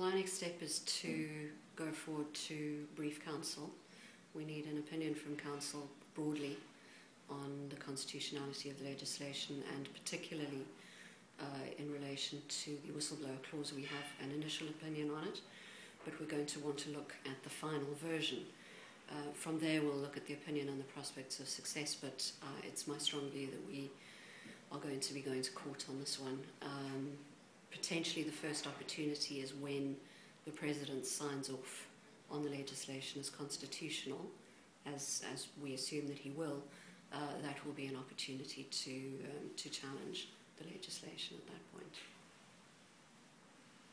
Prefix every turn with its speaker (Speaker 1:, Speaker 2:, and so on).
Speaker 1: Our next step is to go forward to brief counsel. We need an opinion from counsel broadly on the constitutionality of the legislation and particularly uh, in relation to the whistleblower clause. We have an initial opinion on it, but we're going to want to look at the final version. Uh, from there, we'll look at the opinion and the prospects of success, but uh, it's my strong view that we are going to be going to court on this one. Um, potentially the first opportunity is when the president signs off on the legislation as constitutional, as, as we assume that he will, uh, that will be an opportunity to, um, to challenge the legislation at that.